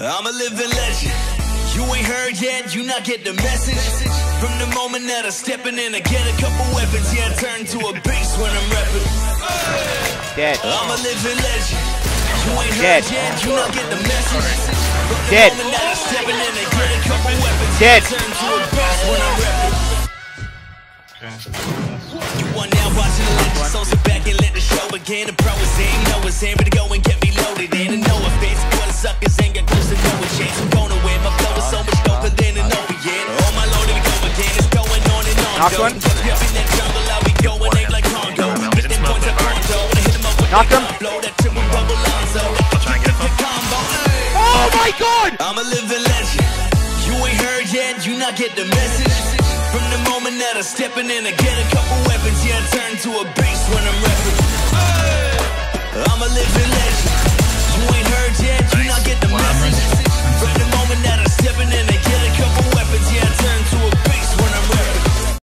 I'm a living legend. You ain't heard yet, you not get the message. From the moment that I stepping in, I get a couple weapons. Yeah, I turn to a beast when I'm rapping. Dead. I'm a living legend. You ain't Dead. yet, you not get the message. From the Dead. moment that I stepping in, I get a couple weapons. Dead. Yeah, I turn to a beast when I'm rapping. You are now watching the legend, so sit back and let the show begin. The pro is in, know it's ready to go and get me loaded in. And no him The combo, ay. Oh my god! I'm a living legend. You ain't heard yet, you not get the message. From the moment that I'm stepping in, I get a couple weapons. Yeah, I turn to a beast when I'm rapping.